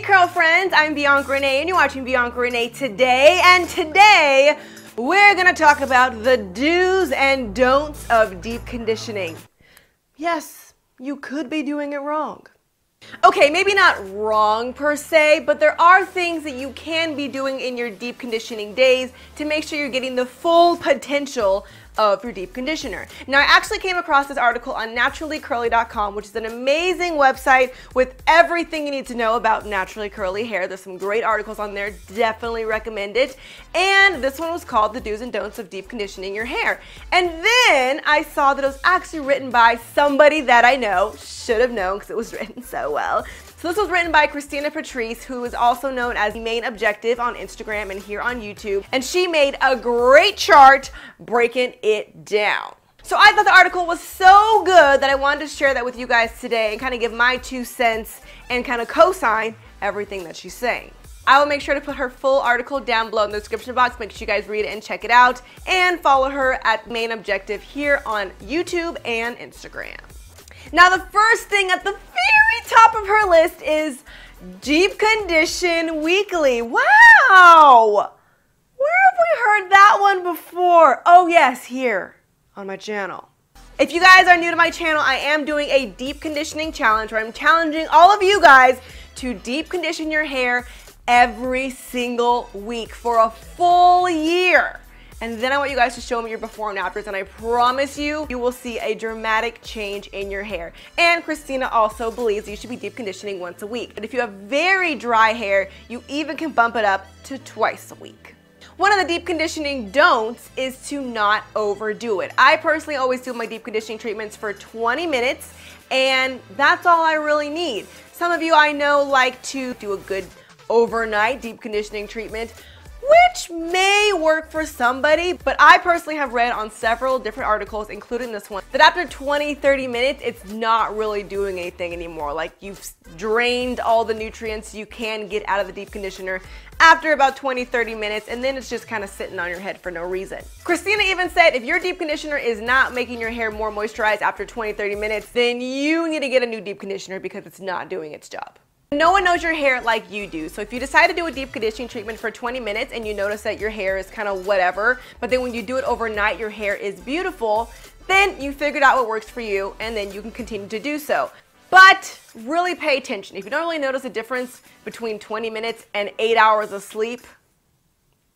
Hey curl friends, I'm Bianca Renee and you're watching Bianca Renee today and today we're gonna talk about the do's and don'ts of deep conditioning. Yes, you could be doing it wrong. Okay, maybe not wrong per se, but there are things that you can be doing in your deep conditioning days to make sure you're getting the full potential of your deep conditioner. Now, I actually came across this article on naturallycurly.com, which is an amazing website with everything you need to know about naturally curly hair. There's some great articles on there, definitely recommend it. And this one was called The Do's and Don'ts of Deep Conditioning Your Hair. And then I saw that it was actually written by somebody that I know, should have known because it was written so well. So this was written by Christina Patrice, who is also known as the Mane Objective on Instagram and here on YouTube. And she made a great chart breaking it down. So I thought the article was so good that I wanted to share that with you guys today and kind of give my two cents and kind of co-sign everything that she's saying. I will make sure to put her full article down below in the description box. Make sure you guys read it and check it out. And follow her at Mane Objective here on YouTube and Instagram. Now the first thing at the top of her list is Deep Condition Weekly. Wow! Where have we heard that one before? Oh yes, here on my channel. If you guys are new to my channel, I am doing a deep conditioning challenge where I'm challenging all of you guys to deep condition your hair every single week for a full year. And then I want you guys to show me your before and afters and I promise you, you will see a dramatic change in your hair. And Christina also believes you should be deep conditioning once a week. But if you have very dry hair, you even can bump it up to twice a week. One of the deep conditioning don'ts is to not overdo it. I personally always do my deep conditioning treatments for 20 minutes and that's all I really need. Some of you I know like to do a good overnight deep conditioning treatment which may work for somebody, but I personally have read on several different articles, including this one, that after 20, 30 minutes, it's not really doing anything anymore. Like you've drained all the nutrients you can get out of the deep conditioner after about 20, 30 minutes, and then it's just kind of sitting on your head for no reason. Christina even said if your deep conditioner is not making your hair more moisturized after 20, 30 minutes, then you need to get a new deep conditioner because it's not doing its job. No one knows your hair like you do. So if you decide to do a deep conditioning treatment for 20 minutes and you notice that your hair is kind of whatever, but then when you do it overnight, your hair is beautiful, then you figured out what works for you and then you can continue to do so. But really pay attention. If you don't really notice a difference between 20 minutes and eight hours of sleep,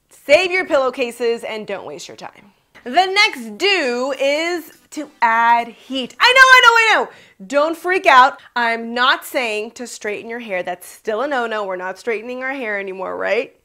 save your pillowcases and don't waste your time. The next do is to add heat. I know, I know, I know. Don't freak out. I'm not saying to straighten your hair. That's still a no-no. We're not straightening our hair anymore, right?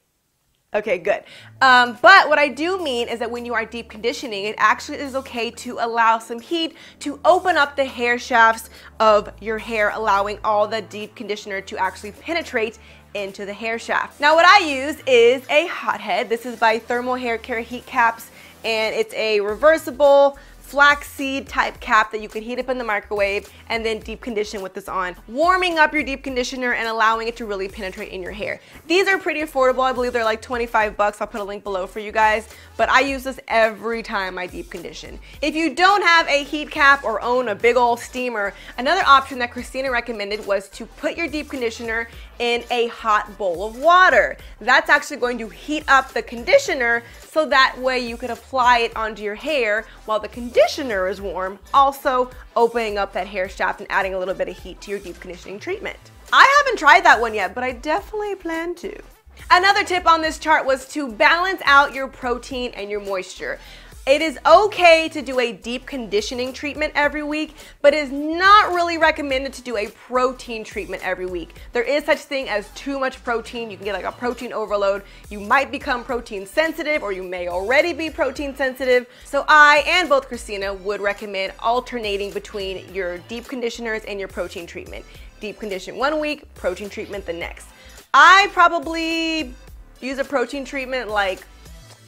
Okay, good. Um, but what I do mean is that when you are deep conditioning, it actually is okay to allow some heat to open up the hair shafts of your hair, allowing all the deep conditioner to actually penetrate into the hair shaft. Now what I use is a hothead. This is by Thermal Hair Care Heat Caps and it's a reversible flaxseed type cap that you can heat up in the microwave and then deep condition with this on, warming up your deep conditioner and allowing it to really penetrate in your hair. These are pretty affordable. I believe they're like 25 bucks. I'll put a link below for you guys, but I use this every time I deep condition. If you don't have a heat cap or own a big old steamer, another option that Christina recommended was to put your deep conditioner in a hot bowl of water. That's actually going to heat up the conditioner so that way you could apply it onto your hair while the conditioner is warm, also opening up that hair shaft and adding a little bit of heat to your deep conditioning treatment. I haven't tried that one yet, but I definitely plan to. Another tip on this chart was to balance out your protein and your moisture. It is okay to do a deep conditioning treatment every week, but it is not really recommended to do a protein treatment every week. There is such thing as too much protein. You can get like a protein overload. You might become protein sensitive or you may already be protein sensitive. So I and both Christina would recommend alternating between your deep conditioners and your protein treatment. Deep condition one week, protein treatment the next. I probably use a protein treatment like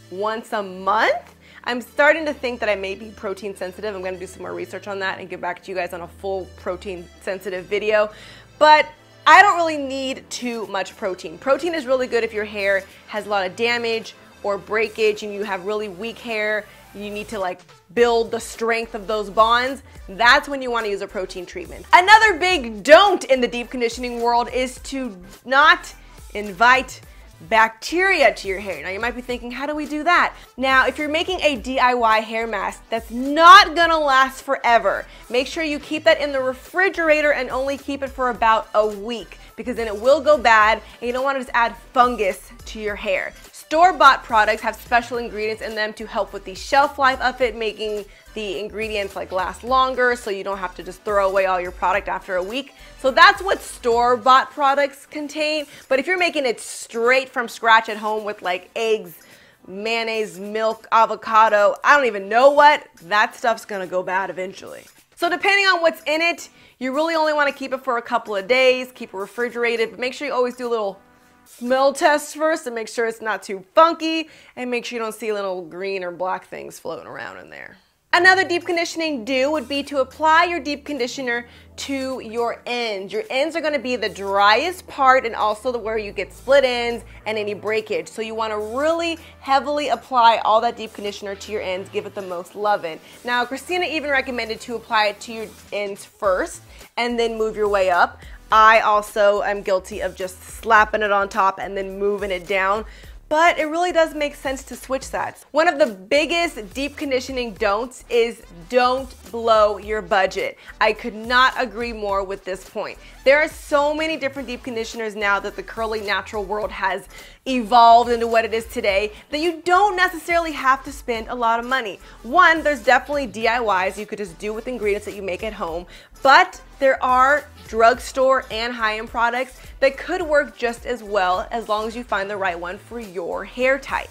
once a month I'm starting to think that I may be protein sensitive. I'm gonna do some more research on that and get back to you guys on a full protein sensitive video. But I don't really need too much protein. Protein is really good if your hair has a lot of damage or breakage and you have really weak hair, you need to like build the strength of those bonds, that's when you want to use a protein treatment. Another big don't in the deep conditioning world is to not invite bacteria to your hair. Now you might be thinking, how do we do that? Now, if you're making a DIY hair mask that's not gonna last forever, make sure you keep that in the refrigerator and only keep it for about a week because then it will go bad and you don't wanna just add fungus to your hair. Store-bought products have special ingredients in them to help with the shelf life of it, making the ingredients like last longer so you don't have to just throw away all your product after a week. So that's what store-bought products contain. But if you're making it straight from scratch at home with like eggs, mayonnaise, milk, avocado, I don't even know what, that stuff's gonna go bad eventually. So depending on what's in it, you really only wanna keep it for a couple of days, keep it refrigerated, but make sure you always do a little smell test first to make sure it's not too funky and make sure you don't see little green or black things floating around in there. Another deep conditioning do would be to apply your deep conditioner to your ends. Your ends are gonna be the driest part and also the where you get split ends and any breakage. So you wanna really heavily apply all that deep conditioner to your ends, give it the most loving. Now, Christina even recommended to apply it to your ends first and then move your way up. I also am guilty of just slapping it on top and then moving it down but it really does make sense to switch that. One of the biggest deep conditioning don'ts is don't blow your budget. I could not agree more with this point. There are so many different deep conditioners now that the curly natural world has evolved into what it is today that you don't necessarily have to spend a lot of money. One, there's definitely DIYs you could just do with ingredients that you make at home, but there are drugstore and high-end products that could work just as well as long as you find the right one for your hair type.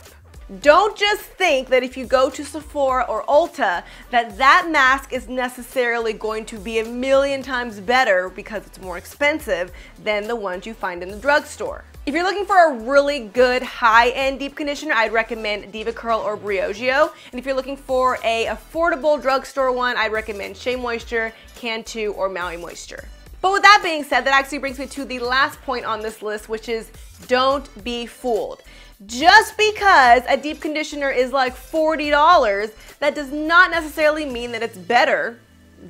Don't just think that if you go to Sephora or Ulta that that mask is necessarily going to be a million times better because it's more expensive than the ones you find in the drugstore. If you're looking for a really good high-end deep conditioner, I'd recommend DevaCurl or Briogeo. And if you're looking for a affordable drugstore one, I'd recommend Shea Moisture, Cantu, or Maui Moisture. But with that being said, that actually brings me to the last point on this list, which is don't be fooled. Just because a deep conditioner is like $40, that does not necessarily mean that it's better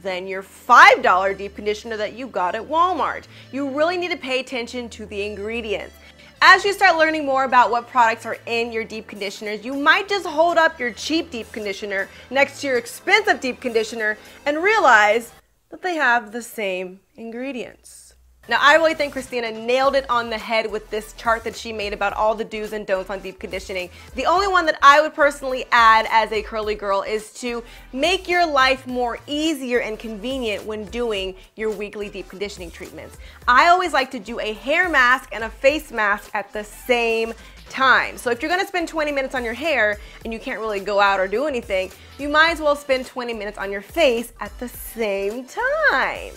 than your $5 deep conditioner that you got at Walmart. You really need to pay attention to the ingredients. As you start learning more about what products are in your deep conditioners, you might just hold up your cheap deep conditioner next to your expensive deep conditioner and realize that they have the same ingredients. Now, I really think Christina nailed it on the head with this chart that she made about all the do's and don'ts on deep conditioning. The only one that I would personally add as a curly girl is to make your life more easier and convenient when doing your weekly deep conditioning treatments. I always like to do a hair mask and a face mask at the same time. So if you're gonna spend 20 minutes on your hair and you can't really go out or do anything, you might as well spend 20 minutes on your face at the same time.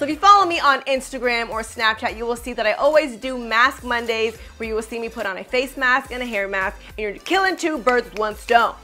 So if you follow me on Instagram or Snapchat, you will see that I always do Mask Mondays where you will see me put on a face mask and a hair mask and you're killing two birds with one stone.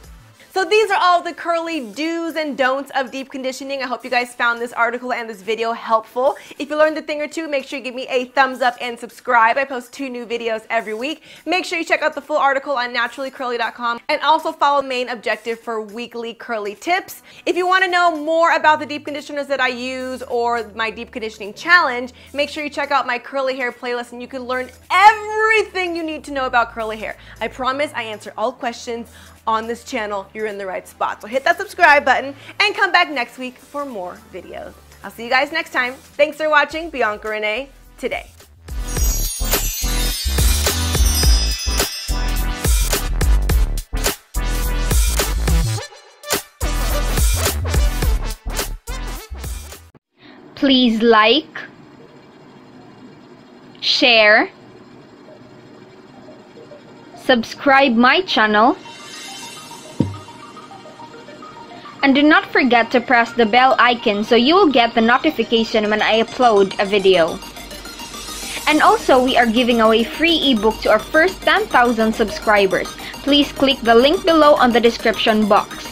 So these are all the curly do's and don'ts of deep conditioning. I hope you guys found this article and this video helpful. If you learned a thing or two, make sure you give me a thumbs up and subscribe. I post two new videos every week. Make sure you check out the full article on naturallycurly.com and also follow Mane Objective for weekly curly tips. If you want to know more about the deep conditioners that I use or my deep conditioning challenge, make sure you check out my curly hair playlist and you can learn everything you need to know about curly hair. I promise I answer all questions on this channel, you're in the right spot. So hit that subscribe button and come back next week for more videos. I'll see you guys next time. Thanks for watching Bianca Renee today. Please like, share, subscribe my channel And do not forget to press the bell icon so you will get the notification when I upload a video. And also, we are giving away free ebook to our first 10,000 subscribers. Please click the link below on the description box.